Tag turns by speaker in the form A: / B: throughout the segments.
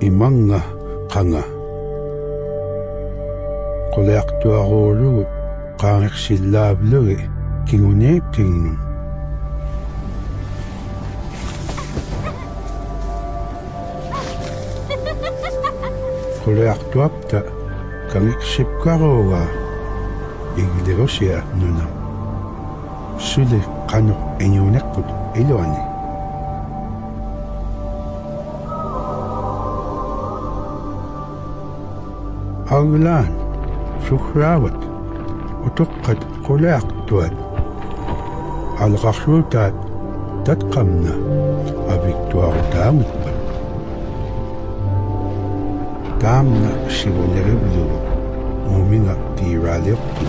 A: imanga qanga. Quliaqtuaruulugu qaangiqsillaavlugi kinguneiqkignun quliaqtuapta kangiqsipkaruugaa iglerusia nunam suli qanuq iñuneqqut iluani. أغلان شخراوت وتقد قلاق تواد الغخلوتات تتقمنا. أبيكتوار تامت. تامنا شغل ومنا تيراليقتو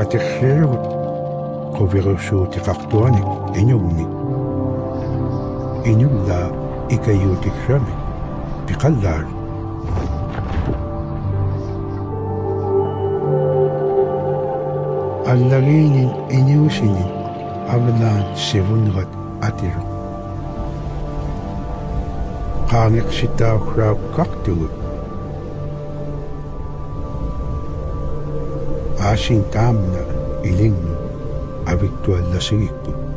A: qatiqsrirugu quviqussuutiqaqtuani iñugmi iñulla ikayuutiqsrami piqallaar allagiinin iñuusinin avlaan sivunqat atiruq qaaniqsitaaksraaq qaqtugut aking kamna iling avittuallasigikput